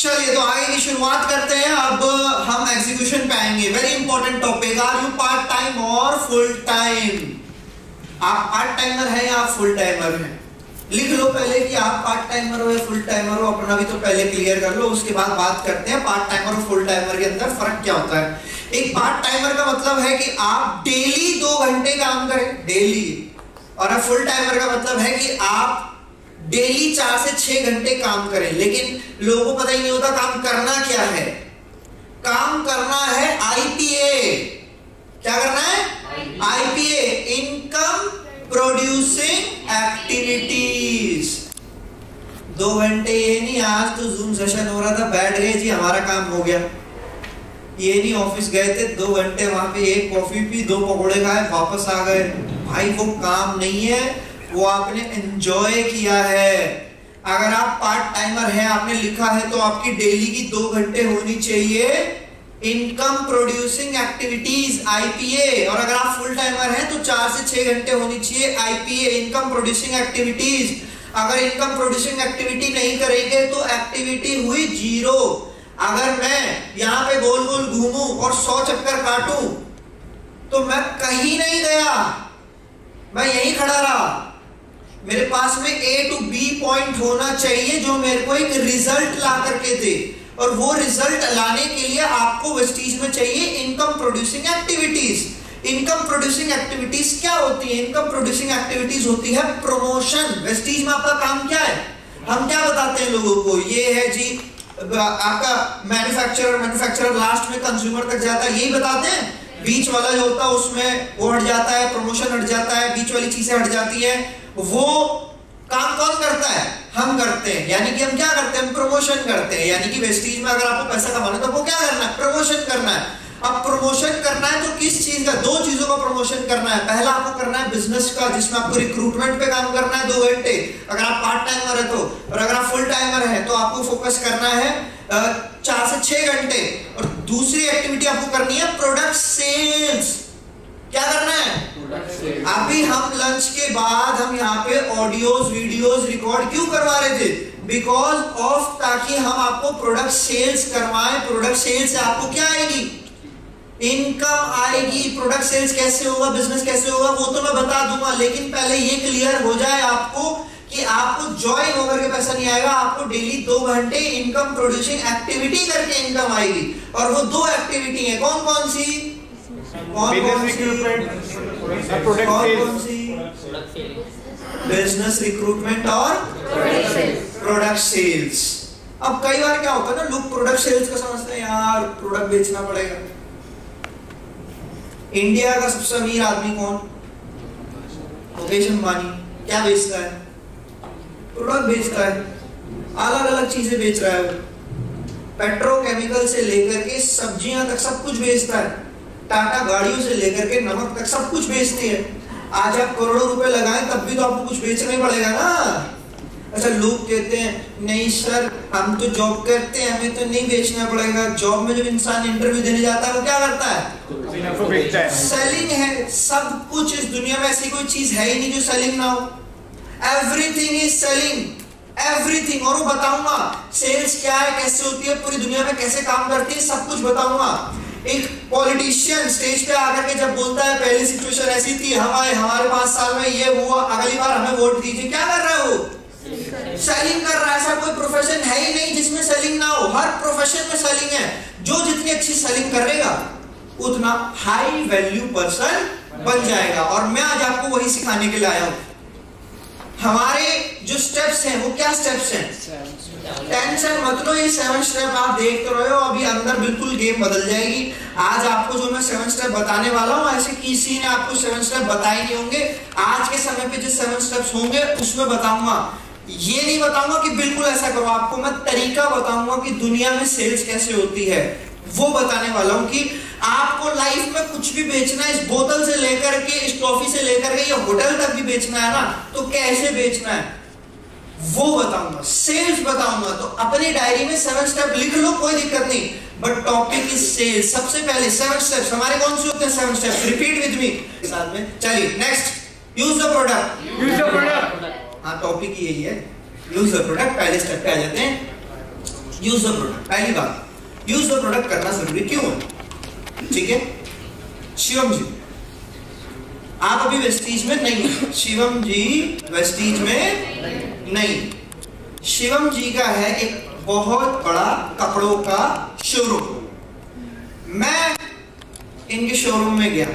चलिए तो आगे की शुरुआत करते हैं। अब हम एग्जीक्यूशन पे आएँगे। Very important topic are you part time और फुल टाइम आप पार्ट टाइमर है या फुल टाइमर हैं? लिख लो पहले कि आप पार्ट टाइमर हो या फुल टाइमर हो, अपना भी तो पहले क्लियर कर लो, उसके बाद बात करते हैं पार्ट टाइमर और फुल टाइमर के अंदर फ़र्क क्या होता है। एक पार्ट टाइमर का मतलब है कि आप डेली दो घंटे काम करें डेली और फुल टाइमर का मतलब है कि आप डेली चार से छह घंटे काम करें। लेकिन लोगों को पता ही नहीं होता काम करना क्या है। काम करना है आईपीए क्या करना है? आईपीए इनकम प्रोड्यूसिंग एक्टिविटीज़ दो घंटे ये नहीं, आज तो जूम सेशन हो रहा था, बैठ गए जी, हमारा काम हो गया। ये नहीं ऑफ़िस गए थे, दो घंटे वहाँ पे एक कॉफ़ी पी, दो पकौड़े खाए, वापस आ गए। भाई, वो काम नहीं है। वो आपने एंजॉय किया है। अगर आप पार्ट टाइमर हैं, आपने लिखा है तो आपकी डेली की दो घंटे होनी चाहिए। इनकम प्रोड्यूसिंग एक्टिविटीज़ आईपीए और अगर आप फुल टाइमर हैं तो चार से छह घंटे होनी चाहिए आईपीए इनकम प्रोड्यूसिंग एक्टिविटीज़ अगर इनकम प्रोड्यूसिंग एक्टिविटी नहीं करेंगे तो एक्टिविटी हुई ज़ीरो अगर मैं यहाँ पे गोल गोल घूमू और सौ चक्कर काटू तो मैं कहीं नहीं गया। मैं यहीं खड़ा रहा। मेरे पास में ए टू बी पॉइंट होना चाहिए, जो मेरे को एक रिज़ल्ट ला करके दे। और वो रिज़ल्ट लाने के लिए आपको वेस्टीज में चाहिए income producing activities income producing activities क्या होती है? इनकम प्रोड्यूसिंग एक्टिविटीज़ होती है प्रमोशन वेस्टीज में आपका काम क्या है? हम क्या बताते हैं लोगों को? ये है जी, आपका मैन्युफैक्चरर मैन्युफैक्चरर लास्ट में कंज्यूमर तक जाता है, यही बताते हैं। बीच वाला जो होता है, उसमें वो हट जाता है प्रमोशन हट जाता है बीच वाली चीज़ें हट जाती है। वो काम कौन करता है? हम करते हैं। यानी कि हम क्या करते हैं? हम प्रमोशन करते हैं। यानी कि वेस्टीज में अगर आपको पैसा कमाना है तो वो क्या करना है? प्रमोशन करना है। अब प्रमोशन करना है तो किस चीज़ का? दो चीज़ों का प्रमोशन करना है। पहला आपको करना है बिज़नेस का, जिसमें आपको रिक्रूटमेंट पे काम करना है दो घंटे। अगर आप पार्ट टाइमर है तो और अगर आप फुल टाइमर है तो आपको फोकस करना है चार से छह घंटे। और दूसरी एक्टिविटी आपको करनी है प्रोडक्ट सेल्स क्या करना है? अभी हम लंच के बाद हम यहाँ पे ऑडियोज वीडियोस रिकॉर्ड क्यों करवा रहे थे? बिकॉज़ ऑफ़ ताकि हम आपको प्रोडक्ट सेल्स करवाएँ। प्रोडक्ट सेल्स से आपको क्या आएगी? इनकम आएगी। प्रोडक्ट सेल्स कैसे होगा? बिज़नेस कैसे होगा? वो तो मैं बता दूँगा। लेकिन पहले ये क्लियर हो जाए आपको कि आपको ज्वाइन होकर के पैसा नहीं आएगा। आपको डेली दो घंटे इनकम प्रोड्यूसिंग एक्टिविटी करके इनकम आएगी। और वो दो एक्टिविटी है। कौन कौन सी? कौन कौन सी बिज़नेस रिक्रूटमेंट और प्रोडक्ट सेल्स अब कई बार क्या होता है ना लोग प्रोडक्ट सेल्स का समझते हैं यार प्रोडक्ट बेचना पड़ेगा. इंडिया का सबसे अमीर आदमी कौन? मुकेश अंबानी क्या बेचता है? प्रोडक्ट बेचता है। अलग अलग चीज़ें बेच रहा है वो। पेट्रोकेमिकल से लेकर के सब्ज़ियाँ तक सब कुछ बेचता है। टाटा गाड़ियों से लेकर के नमक तक सब कुछ बेचती है। आज आप करोड़ों रुपए लगाएँ, तब भी तो आपको कुछ बेचना ही पड़ेगा ना। अच्छा लोग कहते हैं, नहीं सर, हम तो जॉब करते हैं, हमें तो नहीं बेचना पड़ेगा। जॉब में जब इंसान इंटरव्यू देने जाता है, वो क्या करता है? सेलिंग है, सब कुछ इस दुनिया में ऐसी कोई चीज़ है ही नहीं जो सेलिंग ना हो। एवरीथिंग इज़ सेलिंग एवरीथिंग और वो बताऊँगा सेल्स क्या है, कैसे होती है, पूरी दुनिया में कैसे काम करती है, सब कुछ बताऊँगा। एक पॉलिटिशियन स्टेज पे आकर के जब बोलता है, पहली सिचुएशन ऐसी थी, हम आए, हमारे पाँच साल में ये हुआ, अगली बार हमें वोट दीजिए। क्या कर रहा है? वो सेलिंग कर रहा है, ऐसा कोई प्रोफेशन है ही नहीं जिसमें सेलिंग ना हो। हर प्रोफेशन में सेलिंग है। जो जितनी अच्छी सेलिंग करेगा, उतना हाई वैल्यू पर्सन बन जाएगा। और मैं आज आपको वही सिखाने के लिए आया हूँ। हमारे जो स्टेप्स हैं, वो क्या स्टेप्स हैं? टेंशन मत लो, ये सेवन स्टेप आप देख रहे हो, अभी अंदर बिल्कुल गेम बदल जाएगी। आज आपको जो मैं सेवन स्टेप बताने वाला हूँ, ऐसे किसी ने आपको सेवन स्टेप बताए नहीं होंगे। आज के समय पे जो सेवन स्टेप्स होंगे, उसमें बताऊँगा। ये नहीं बताऊँगा कि बिल्कुल ऐसा करो, आपको मैं तरीका बताऊँगा कि दुनिया में सेल्स कैसे होती है। वो बताने वाला हूँ कि आपको लाइफ में कुछ भी बेचना है इस बोतल से लेकर के इस ट्रॉफी से लेकर के या होटल तक भी बेचना है ना तो कैसे बेचना है? वो बताऊँगा सेल्स बताऊँगा। तो अपनी डायरी में सेवन स्टेप लिख लो कोई दिक्कत नहीं। बट टॉपिक इज़ सेल्स सबसे पहले सेवन स्टेप्स हमारे कौन से होते हैं seven steps repeat with me साथ में। चलिए next use the product use the product हाँ टॉपिक यही है। यूज़ द प्रोडक्ट पहले स्टेप पे आ जाते हैं। यूज़ द प्रोडक्ट पहली बात। यूज़ द प्रोडक्ट करना ज़रूरी क्यों है? ठीक है? शिवम जी, आप अभी वेस्टीज में नहीं है। शिवम जी वेस्टीज में नहीं। शिवम जी का है एक बहुत बड़ा कपड़ों का शोरूम मैं इनके शोरूम में गया।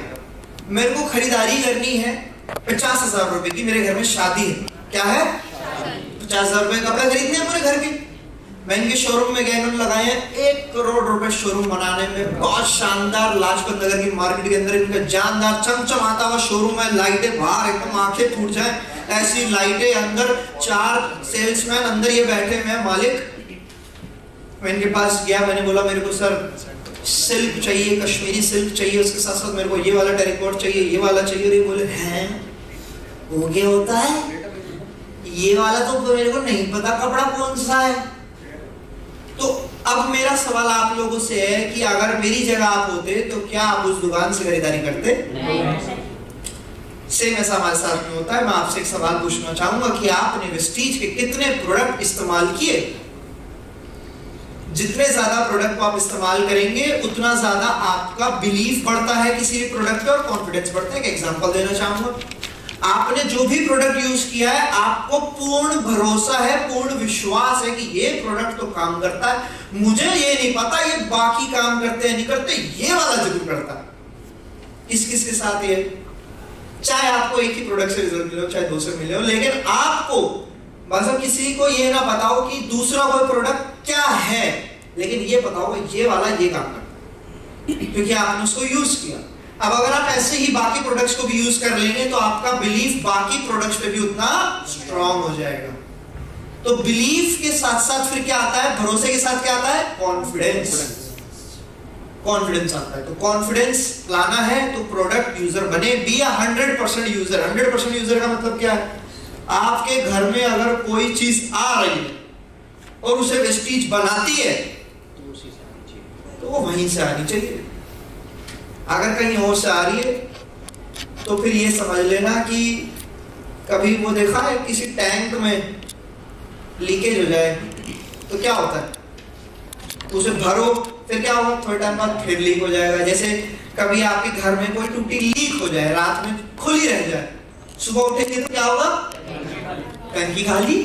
मेरे को खरीदारी करनी है पचास हज़ार रुपए की। मेरे घर में शादी है। क्या है? पचास हज़ार रुपए कपड़े खरीदने हैं पूरे घर के। मैं इनके शोरूम में गया, इन्होंने लगाए हैं एक करोड़ रुपए शोरूम बनाने में। बहुत शानदार लाजपत नगर की मार्केट के अंदर इनका जानदार, चमचमाता हुआ शोरूम है। लाइटें बाहर, एकदम आँखें फूट जाए। ऐसी लाइटें अंदर, चार सेल्समैन अंदर ये बैठे हुए हैं, मालिक। मैं इनके पास गया, मैंने बोला, मेरे को, सर सिल्क चाहिए, कश्मीरी सिल्क चाहिए, उसके साथ साथ मेरे को ये वाला टेरिकॉट चाहिए, ये वाला चाहिए। और ये बोले, हैं? वो क्या होता है? ये वाला तो मेरे को नहीं पता कपड़ा कौन सा है। तो अब मेरा सवाल आप लोगों से है कि अगर मेरी जगह आप होते तो क्या आप उस दुकान से खरीदारी करते? सेम ऐसा हमारे साथ में होता है। मैं आपसे एक सवाल पूछना चाहूँगा कि आपने वेस्टीज के कितने प्रोडक्ट इस्तेमाल किए? जितने ज़्यादा प्रोडक्ट को आप इस्तेमाल करेंगे उतना ज़्यादा आपका बिलीफ बढ़ता है किसी भी प्रोडक्ट पे और कॉन्फिडेंस बढ़ता है। एक एग्जांपल देना चाहूँगा। आपने जो भी प्रोडक्ट यूज़ किया है, आपको पूर्ण भरोसा है, पूर्ण विश्वास है कि ये प्रोडक्ट तो काम करता है। मुझे ये नहीं पता, ये बाकी काम करते हैं, नहीं करते, ये वाला ज़रूर करता है। किस किस के साथ ये? चाहे आपको एक ही प्रोडक्ट से रिज़ल्ट मिले हो, चाहे दो से मिले हो, लेकिन आपको मतलब किसी को ये ना बताओ कि दूसरा कोई प्रोडक्ट क्या है, लेकिन ये बताओ ये वाला ये काम करता है। क्योंकि आपने उसको यूज़ किया। अब अगर आप ऐसे ही बाकी प्रोडक्ट्स को भी यूज़ कर लेंगे तो आपका बिलीफ बाकी प्रोडक्ट्स पे भी उतना स्ट्रांग हो जाएगा। तो बिलीफ के साथ साथ फिर क्या आता है? भरोसे के साथ क्या आता है? कॉन्फिडेंस कॉन्फिडेंस आता है। तो कॉन्फिडेंस लाना है तो प्रोडक्ट यूज़र बने। Be hundred percent user hundred percent user का मतलब क्या है? आपके घर में अगर कोई चीज़ आ रही है और उसे वेस्टीज बनाती है तो वो वहीं से आनी चाहिए। अगर कहीं से आ रही है तो फिर ये समझ लेना कि कभी वो देखा है किसी टैंक में लीकेज हो जाए तो क्या होता है? उसे भरो, फिर क्या होगा? थोड़े टाइम बाद फिर लीक हो जाएगा। जैसे कभी आपके घर में कोई टूटी लीक हो जाए, रात में खुली रह जाए, सुबह उठेंगे तो क्या होगा? टंकी खाली।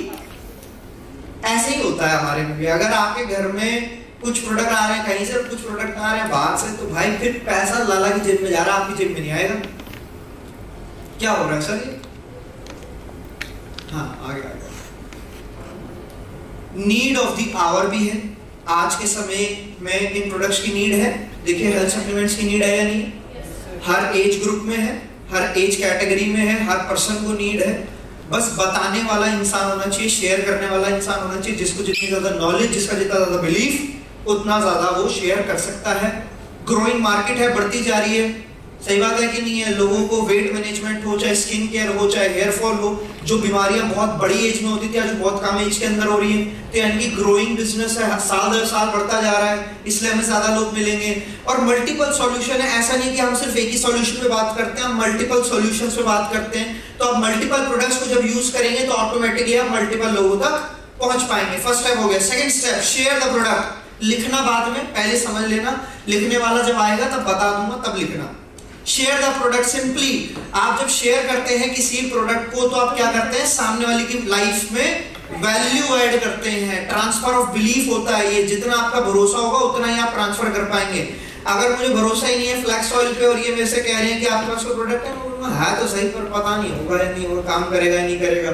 ऐसे ही होता है हमारे में भी अगर आपके घर में कुछ प्रोडक्ट आ रहे हैं, कहीं से कुछ प्रोडक्ट आ रहे हैं, बाहर से तो भाई फिर पैसा लाला की जेब में जा रहा है आपकी जेब में नहीं आएगा। क्या हो रहा है, सर ये? हाँ आगे आगे नीड ऑफ़ द आवर भी है। आज के समय में इन प्रोडक्ट्स की नीड है। देखिए हेल्थ सप्लीमेंट्स की नीड है या नहीं? हर एज ग्रुप में है, हर एज कैटेगरी में है, हर पर्सन को नीड है। बस बताने वाला इंसान होना चाहिए शेयर करने वाला इंसान होना चाहिए, जिसको जितनी ज़्यादा नॉलेज जिसका जितना ज़्यादा बिलीफ उतना ज़्यादा वो शेयर कर सकता है। ग्रोइंग मार्केट है, बढ़ती जा रही है। सही बात है कि नहीं है? लोगों को वेट मैनेजमेंट हो, चाहे स्किन केयर हो, चाहे हेयर फॉल हो, जो बीमारियाँ बहुत बड़ी एज में होती थी, आज बहुत कम एज के अंदर हो रही है। तो यानी कि ग्रोइंग बिज़नेस है, साल दर साल बढ़ता जा रहा है, इसलिए हमें ज़्यादा लोग मिलेंगे। और मल्टीपल सॉल्यूशन है, ऐसा नहीं कि हम सिर्फ़ एक ही सॉल्यूशन पे बात करते हैं, हम मल्टीपल सॉल्यूशन पे बात करते हैं। तो आप मल्टीपल प्रोडक्ट्स को जब यूज़ करेंगे तो ऑटोमेटिकली आप मल्टीपल लोगों तक पहुँच पाएँगे। फ़र्स्ट स्टेप हो गया। Second step share the product लिखना बाद में, पहले समझ लेना। लिखने वाला जब आएगा तब बता दूँगा, तब लिखना। शेयर द प्रोडक्ट सिंपली आप जब शेयर करते हैं किसी प्रोडक्ट को तो आप क्या करते हैं? सामने वाले की लाइफ में वैल्यू ऐड करते हैं। ट्रांसफ़र ऑफ़ बिलीफ होता है ये। जितना आपका भरोसा होगा, उतना ही आप ट्रांसफ़र कर पाएँगे। अगर मुझे भरोसा ही नहीं है फ्लैक्स ऑयल पे और ये मेरे से कह रहे हैं कि आपके पास कोई प्रोडक्ट है है तो सही, पर पता नहीं होगा या नहीं होगा, काम करेगा या नहीं करेगा।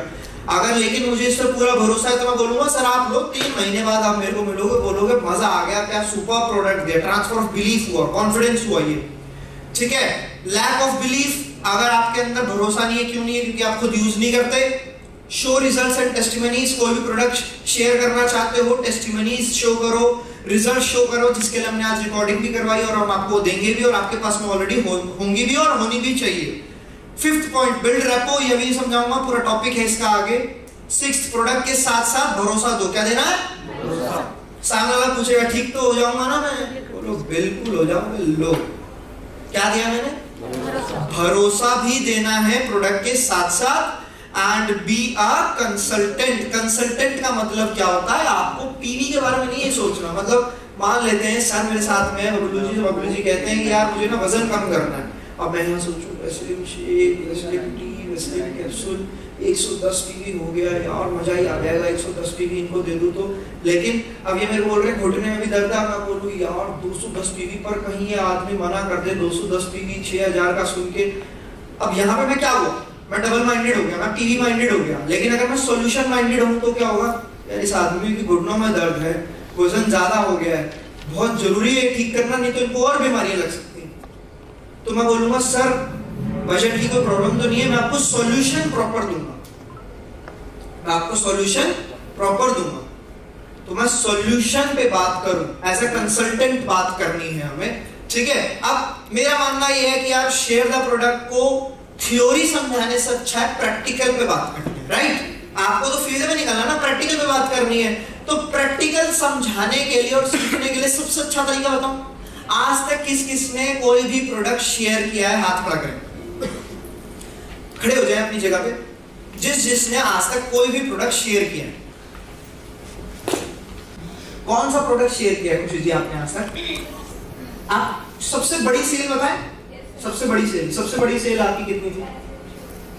अगर लेकिन मुझे इस पर पूरा भरोसा है तो मैं बोलूँगा, सर, आप लोग तीन महीने बाद आप मेरे को मिलोगे, बोलोगे, मज़ा आ गया, क्या सुपर प्रोडक्ट दिया ट्रांसफ़र ऑफ़ बिलीफ हुआ कॉन्फिडेंस हुआ ये। ठीक है? लैक ऑफ़ बिलीफ अगर आपके अंदर भरोसा नहीं है, क्यों नहीं है? क्योंकि आप खुद यूज़ नहीं करते। शो रिजल्ट्स एंड टेस्टिमनीज कोई भी प्रोडक्ट शेयर करना चाहते हो टेस्टिमनीज शो करो रिज़ल्ट शो करो, जिसके लिए हमने आज रिकॉर्डिंग भी करवाई और हम आपको देंगे भी और आपके पास में ऑलरेडी होंगी भी और होनी भी चाहिए। फिफ्थ पॉइंट बिल्ड रेपो ये भी समझाऊँगा पूरा टॉपिक है इसका आगे। सिक्स प्रोडक्ट के साथ साथ भरोसा दो। क्या देना है? सामने वाला पूछेगा ठीक तो हो जाऊँगा ना मैं? बोलो बिल्कुल हो जाऊँगा लो। क्या दिया मैंने? भरोसा। भी देना है प्रोडक्ट के साथ साथ and be a consultant consultant का मतलब क्या होता है? आपको पीवी के बारे में नहीं सोचना। मतलब मान लेते हैं सर मेरे साथ में बबलू जी बबलू जी कहते हैं कि यार मुझे ना वज़न कम करना है। अब मैं यहाँ सोचूं। वेस्लिन शेक वेस्लिन टी वेस्लिन कैप्सूल 110 पीवी हो गया यार, मज़ा ही आ जाएगा 110 पीवी इनको दे दूँ तो। लेकिन अब ये मेरे बोल रहे घुटने में भी दर्द है, मैं बोलूँ, यार 210 पीवी पर कहीं ये आदमी मना कर दे 210 पीवी 6000 का सुन के। अब यहाँ पे मैं क्या हुआ? मैं डबल माइंडेड हो गया, मैं पीवी माइंडेड हो गया। लेकिन अगर मैं सॉल्यूशन माइंडेड हूँ तो क्या होगा? यार, इस आदमी की घुटनों में दर्द है, वज़न ज़्यादा हो गया है। बहुत ज़रूरी है ठीक करना, नहीं तो इनको और बीमारियाँ लग सकती हैं। तो मैं बोलूँगा, सर बजट की कोई प्रॉब्लम तो नहीं है, मैं आपको सॉल्यूशन प्रॉपर दूँगा। मैं आपको सॉल्यूशन प्रॉपर दूँगा। तो मैं सॉल्यूशन पे बात करूँ एज ए कंसल्टेंट बात करनी है हमें, ठीक है? अब मेरा मानना यह है कि आप शेयर द प्रोडक्ट को थ्योरी समझाने से अच्छा है प्रैक्टिकल पे बात करनी है राइट आपको तो फ़ील्ड में निकलना ना प्रैक्टिकल पे बात करनी है। तो प्रैक्टिकल समझाने के लिए और सीखने के लिए सबसे अच्छा तरीका बताऊँ, आज तक किस किस ने कोई भी प्रोडक्ट शेयर किया है, हाथ खड़ा करें खड़े हो जाए अपनी जगह पे। जिस जिसने आज तक कोई भी प्रोडक्ट शेयर किया कौन सा प्रोडक्ट शेयर किया है खुशी जी आपने आज तक? आप सबसे बड़ी सेल बताएँ। सबसे बड़ी सेल सबसे बड़ी सेल आपकी कितनी थी?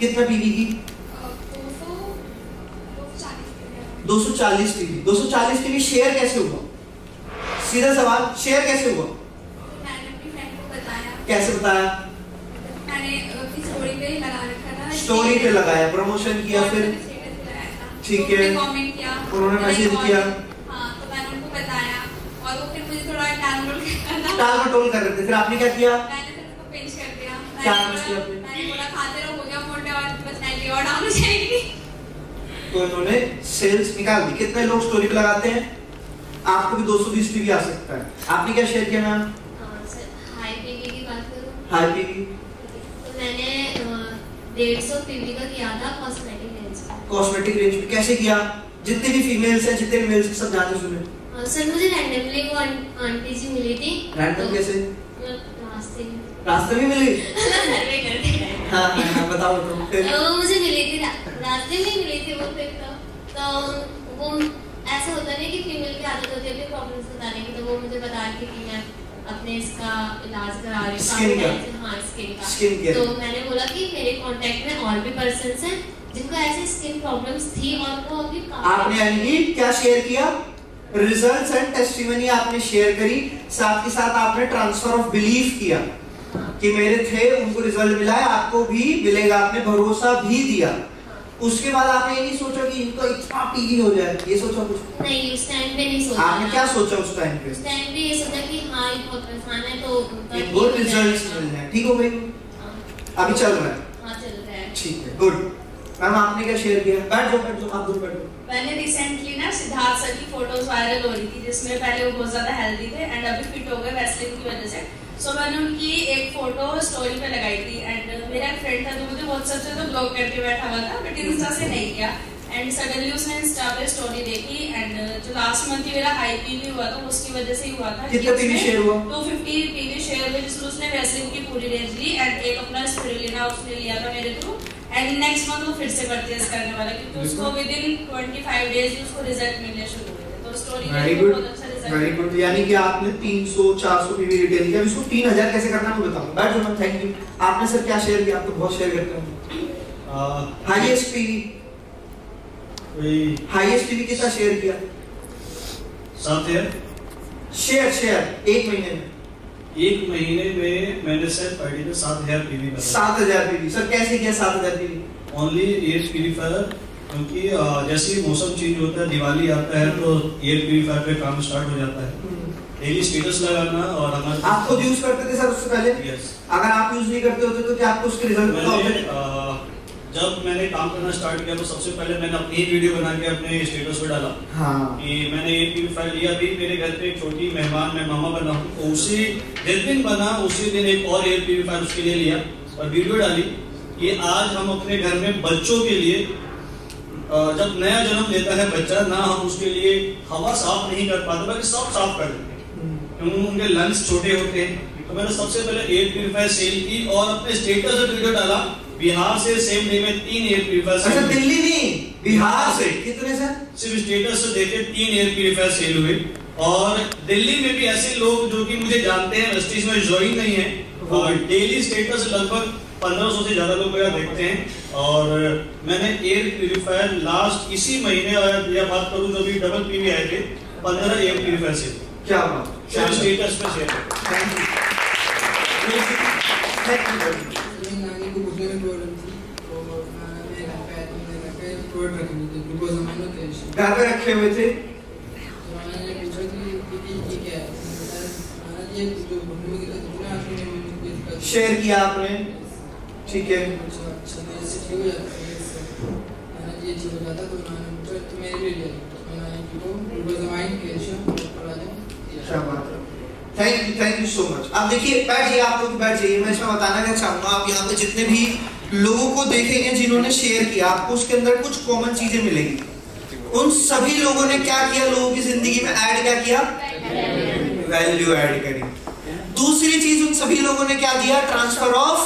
कितना पीवी की? 240 टीवी 240 टीवी शेयर कैसे हुआ? सीधा सवाल शेयर कैसे हुआ? मैंने अपनी फ्रेंड को बताया। कैसे बताया? मैंने अपनी स्टोरी पे लगाया प्रमोशन किया फिर ठीक है। उन्होंने मैसेज किया। टाल मटोल कर रहे थे। फिर आपने क्या किया? तो इन्होंने सेल्स निकाल दी। कितने लोग स्टोरी पे लगाते हैं? आपको भी 220 पीवी आ सकता है। आपने क्या शेयर किया मैम? हाई की बात करूँ। हाई तो मैंने डेढ़ सौ पीवी का किया था कॉस्मेटिक रेंज कॉस्मेटिक रेंज पे कैसे किया? जितने भी फीमेल्स हैं जितने भी मेल्स सब जाने सुने सर मुझे रैंडमली वो आंटी जी मिली थी। रैंडम कैसे? रास्ते में रास्ते में मिली? हैं हाँ हाँ हाँ, बताओ फिर वो मुझे मिली थी रास्ते में मिली थी वो फिर तो, तो वो ऐसा होता नहीं कि फीमेल की आदत होती है अपनी प्रॉब्लम्स बताने की तो वो मुझे बता रही थी कि मैं अपने इसका इलाज करा रही हूँ हाँ स्किन का। Care. तो मैंने बोला कि मेरे कांटेक्ट में और भी पर्सन हैं जिनको ऐसी स्किन प्रॉब्लम्स थी और वो अभी आपने यानी क्या शेयर किया? रिजल्ट्स एंड टेस्टिमनी आपने शेयर करी। साथ ही साथ आपने ट्रांसफ़र ऑफ़ बिलीफ किया कि मेरे थे उनको रिज़ल्ट मिला है आपको भी मिलेगा आपने भरोसा भी दिया। उसके बाद आपने ये नहीं सोचा कि इनको इतना पीगी हो जाए। ये सोचा कुछ? नहीं उस टाइम पे नहीं सोचा। आपने क्या सोचा उस टाइम पे? उस टाइम पे ये सोचा कि हाँ ये बहुत परेशान है तो इनको हो रिजल्ट्स। मिल जाए। ठीक हो गई? हाँ, अभी चल रहा है। हाँ चल रहा है। ठीक है गुड मैम आपने क्या शेयर किया? बैठ जाओ बैठ जाओ आप दूर बैठ। मैंने रिसेंटली ना सिद्धार्थ सर की फ़ोटोज़ वायरल हो रही थी जिसमें पहले वो बहुत ज़्यादा हेल्दी थे एंड अभी फिट हो गए वेस्लिन की वजह से। सो मैंने उनकी एक फ़ोटो स्टोरी पे लगाई थी एंड मेरा एक फ्रेंड था जो मुझे व्हाट्सएप से तो ब्लॉक करके बैठा हुआ था बट इंस्टा से नहीं किया. एंड सडनली उसने इंस्टा पे स्टोरी देखी एंड जो लास्ट मंथ ही मेरा हाई पीवी हुआ था उसकी वजह से ही हुआ था कितना PV share हुआ? टू फिफ्टी पीवी शेयर हुए जिसमें उसने वेस्लिन की पूरी रेंज ली एंड एक अपना स्पिरुलिना उसने लिया था मेरे थ्रू एंड नेक्स्ट मंथ वो फिर से परचेज करने वाला क्योंकि उसको विद इन 25 डेज़ उसको रिज़ल्ट मिलने शुरू वेरी गुड वेरी गुड यानी कि आपने 300 400 पीवी रिटेल किया। इसको 3000 कैसे करना है मैं बताऊँ बैठ जाओ थैंक यू आपने सर क्या शेयर किया? आप तो बहुत शेयर करते हो। हाईएस्ट पीवी कोई हाईएस्ट पीवी कितना शेयर किया? सात है शेयर शेयर एक महीने में। एक महीने में मैंने सिर्फ़ आईडी पे सात हेयर पीवी सात हज़ार पीवी सर कैसे किया सात हज़ार पीवी ओनली एयर प्यूरिफायर क्योंकि जैसे ही मौसम चेंज होता है दिवाली आता है तो एयर प्यूरिफायर पे काम स्टार्ट हो जाता है। डेली स्टेटस लगाना और हमारे आप खुद यूज़ करते थे सर उससे पहले? यस अगर आप यूज़ नहीं करते होते तो क्या आपको उसके रिज़ल्ट पता जब मैंने काम करना स्टार्ट किया तो सबसे पहले मैंने अपनी वीडियो बना के अपने स्टेटस पे डाला। हाँ। कि मैंने एयर प्यूरिफायर लिया भी मेरे घर पे एक छोटी मेहमान मैं मामा बना हूँ तो उसी जिस दिन बना उसी दिन एक और एयर प्यूरिफायर उसके लिए लिया और वीडियो डाली कि आज हम अपने घर में बच्चों के लिए जब नया जन्म लेता है बच्चा ना हम उसके लिए हवा साफ़ नहीं कर पाते बल्कि सब साफ़ कर देते हैं। क्योंकि उनके लंग्स छोटे होते हैं। तो मैंने सबसे पहले एयर प्यूरिफायर सेल की और अपने स्टेटस पे वीडियो डाला। बिहार से सेम डे में तीन एयर प्यूरिफायर अच्छा दिल्ली नहीं बिहार से। कितने सर? सिर्फ़ स्टेटस से देखे तीन एयर प्यूरिफायर सेल हुए। और दिल्ली में भी ऐसे लोग जो कि मुझे जानते हैं वेस्टिज में ज्वाइन नहीं है और डेली स्टेटस लगभग 1500 से ज़्यादा लोग मेरा देखते हैं। और मैंने एयर प्यूरिफायर लास्ट इसी महीने या बात करूँ तो भी डबल पीवी आए थे 15 एयर प्यूरिफायर से। क्या बात स्टेटस पे share thank you thank you नानी को घुटने में प्रॉब्लम थी तो मैं घर पे आया तो मैंने घर पे प्रोडक्ट रखे हुए थे। ग्लूकोज अमाइनो कैल्शियम घर पे रखे हुए थे मैंने पूछा कि दीदी ये क्या है मैंने बताया नाना जी ये जो घुटने में दिक्कत होती ना आँखों में मुझे दिक्कत शेयर किया आपने। ठीक है। क्या thank you thank you so much अब देखिए बैठिए आप लोग बैठ जाइए। मैं इसमें बताना चाहूँगा, आप यहाँ पे जितने भी लोगों को देखेंगे जिन्होंने शेयर किया, आपको उसके अंदर कुछ कॉमन चीज़ें मिलेंगी। उन सभी लोगों ने क्या किया लोगों की ज़िंदगी में? ऐड क्या किया? वैल्यू ऐड करी। दूसरी चीज़ उन सभी लोगों ने क्या दिया ट्रांसफ़र ऑफ़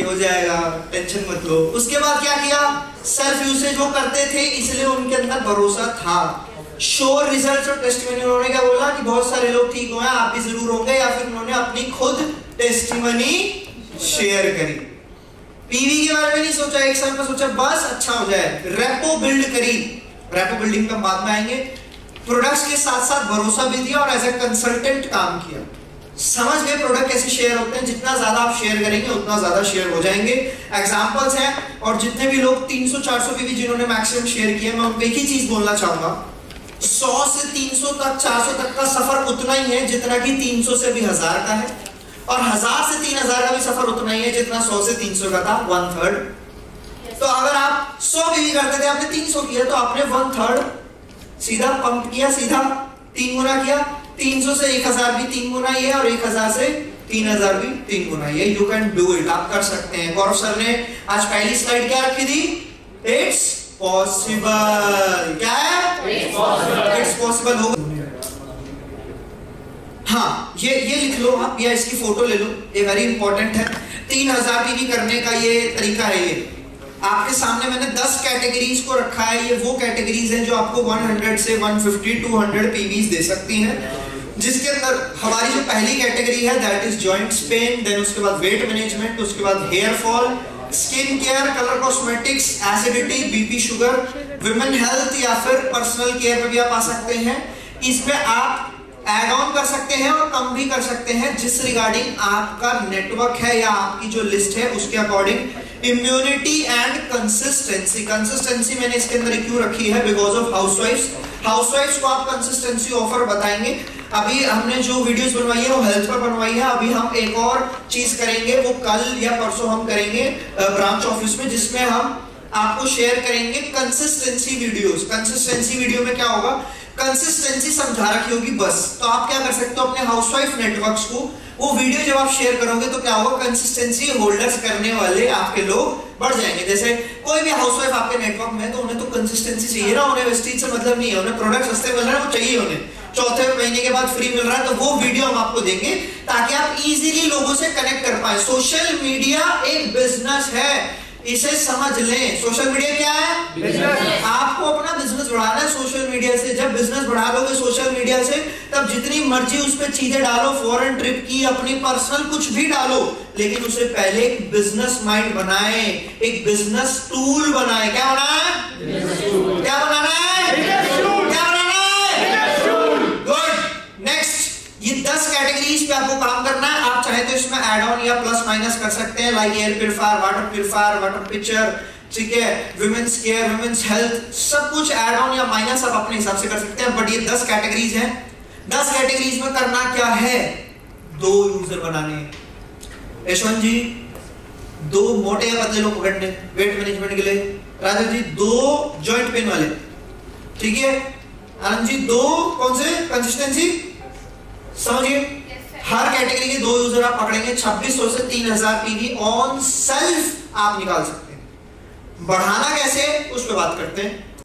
ये हो जाएगा टेंशन मत लो। उसके बाद क्या किया? सेल्फ यूसेज वो करते थे, इसलिए उनके अंदर भरोसा था। श्योर रिज़ल्ट और टेस्टिमनी उन्होंने क्या बोला कि बहुत सारे लोग ठीक हुए आप भी ज़रूर होंगे, या फिर उन्होंने अपनी खुद टेस्टिमनी शेयर करी। पीवी के बारे में नहीं सोचा, एक साल में सोचा, बस अच्छा हो जाए। रेपो बिल्ड करी। रेपो बिल्डिंग पे बाद में आएँगे। प्रोडक्ट्स के साथ साथ भरोसा भी दिया और एज ए कंसल्टेंट काम किया। समझ गए प्रोडक्ट कैसे शेयर होते हैं, जितना ज़्यादा आप शेयर करेंगे, उतना ज़्यादा शेयर हो जाएँगे। एग्जांपल्स हैं, और जितने भी लोग 300 400 पीवी जिन्होंने मैक्सिमम शेयर किया मैं उनको एक ही चीज़ बोलना चाहूँगा। 100 से 300 तक 400 तक का सफ़र उतना ही है, जितना कि 300 से भी हज़ार का है। और हज़ार से 3000 का भी सफ़र उतना ही है, जितना 100 से 300 का था वन थर्ड तो अगर आप 100 पीवी करते थे, आपने 300 किया तो आपने वन थर्ड सीधा पंप किया, सीधा तीन गुना किया 300 से 1000 भी तीन गुना ही है और 1000 से 3000 भी तीन गुना ही है। यू कैन डू इट आप कर सकते हैं। गौरव सर ने आज पहली स्लाइड क्या रखी थी? इट्स पॉसिबल क्या है? इट्स पॉसिबल होगा हाँ ये ये लिख लो आप या इसकी फ़ोटो ले लो। ये वेरी इंपॉर्टेंट है। तीन हज़ार पीवी करने का ये तरीका है ये। आपके सामने मैंने 10 कैटेगरीज को रखा है। ये वो कैटेगरीज हैं जो आपको 100 से 150 200 पीवीज दे सकती हैं। जिसके अंदर हमारी जो पहली कैटेगरी है that is joints pain then उसके बाद वेट मैनेजमेंट उसके बाद hair fall skin care colour cosmetics acidity BP sugar women health या फिर पर्सनल केयर में भी आप आ सकते हैं। इसमें आप एड ऑन कर सकते हैं और कम भी कर सकते हैं, जिस रिगार्डिंग आपका नेटवर्क है या आपकी जो लिस्ट है, उसके according immunity and consistency consistency मैंने इसके अंदर क्यों रखी है? बिकॉज़ ऑफ़ हाउसवाइफ्स हाउसवाइफ्स को आप कंसिस्टेंसी ऑफ़र बताएँगे। अभी हमने जो वीडियोस बनवाई है, वो हेल्थ पर बनवाई है। अभी हम एक और चीज़ करेंगे, वो कल या परसों हम करेंगे ब्रांच ऑफ़िस में, जिसमें हम आपको शेयर करेंगे कंसिस्टेंसी वीडियोस कंसिस्टेंसी वीडियो में क्या होगा? कंसिस्टेंसी समझा रखी होगी बस। तो आप क्या कर सकते हो अपने हाउसवाइफ नेटवर्क्स को, वो वीडियो जब आप शेयर करोगे तो क्या होगा कंसिस्टेंसी होल्डर्स करने वाले आपके लोग बढ़ जाएँगे। जैसे कोई भी हाउसवाइफ आपके नेटवर्क में तो उन्हें तो कंसिस्टेंसी चाहिए ना, उन्हें वेस्टीज से मतलब नहीं है, उन्हें प्रोडक्ट सस्ते मिल रहे हैं, वो चाहिए उन्हें। चौथे महीने के बाद फ्री मिल रहा है तो वो वीडियो हम आपको देंगे, ताकि आप इजीली लोगों से कनेक्ट कर पाए। सोशल मीडिया एक बिज़नेस है। इसे समझ लें। सोशल मीडिया क्या है? बिज़नेस आपको अपना बिज़नेस बढ़ाना है सोशल मीडिया से। जब बिज़नेस बढ़ा लोगे सोशल मीडिया से तब जितनी मर्ज़ी उस पर चीज़ें डालो फॉरेन ट्रिप की अपनी पर्सनल कुछ भी डालो लेकिन उसे पहले एक बिज़नेस माइंड बनाए एक बिज़नेस टूल बनाए। क्या बनाए क्या बनाना है? क्या बनाना है? गुड नेक्स्ट ये दस कैटेगरीज पे आपको काम करना है। तो इसमें एड ऑन या प्लस माइनस कर सकते हैं like air purifier water purifier water picture ठीक है? वुमेन्स केयर वुमेन्स हेल्थ सब कुछ एड ऑन या माइनस आप अपने हिसाब से कर सकते हैं बट ये दस कैटेगरीज हैं। दस कैटेगरीज में करना क्या है? दो यूज़र बनाने। यशवंत जी, दो मोटे या पतले लोग पकड़ने वेट मैनेजमेंट के लिए। राजा जी, दो जॉइंट पेन वाले। ठीक है? आनंद जी, दो, कौन से? कंसिस्टेंसी समझिए। हर कैटेगरी के दो यूज़र आप पकड़ेंगे 2600 से 3000 पीवी ऑन सेल्फ आप निकाल सकते हैं। बढ़ाना कैसे, उस पर बात करते हैं।